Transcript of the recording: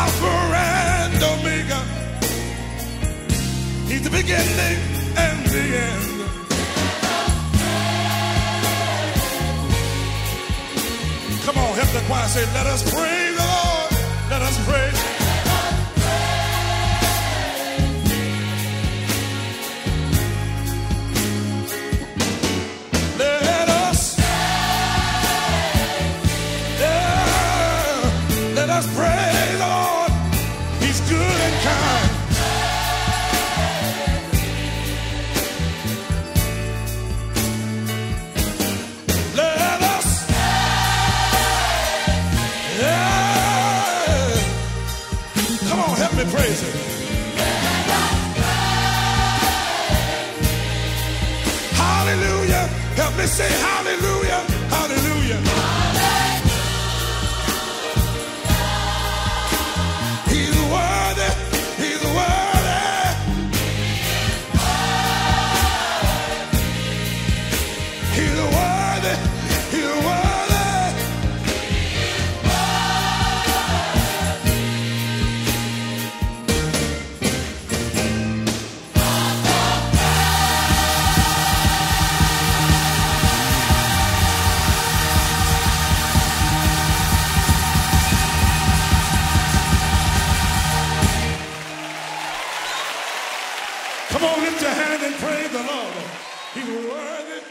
Alpha and Omega. He's the beginning and the end. Come on, help the choir say, let us praise good and kind. Let us, yeah. Come on, help me praise Him. Hallelujah. Help me say. Hallelujah. Come on, lift your hand and praise the Lord. He's worthy.